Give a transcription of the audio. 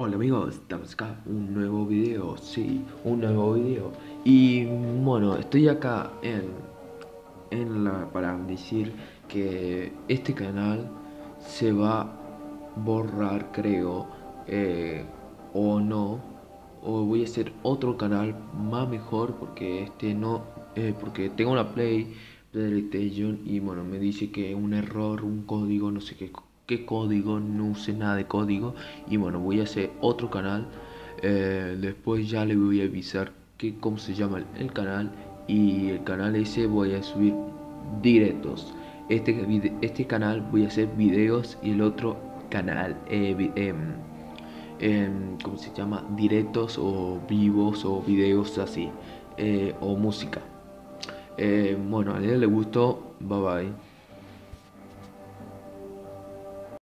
Hola amigos, estamos acá, un nuevo video, sí, un nuevo video. Y bueno, estoy acá en, en la, para decir que este canal se va a borrar creo eh, O no, o voy a hacer otro canal más mejor porque este no, eh, porque tengo una Play PlayStation y bueno, me dice que un error, un código, no sé qué qué código, no use nada de código y bueno, voy a hacer otro canal, eh, después ya le voy a avisar que cómo se llama el, canal y el canal ese voy a subir directos. Este, este canal voy a hacer videos y el otro canal, eh, em, em, ¿cómo se llama? Directos o vivos o videos así, eh, o música. bueno, a él le gustó, bye bye.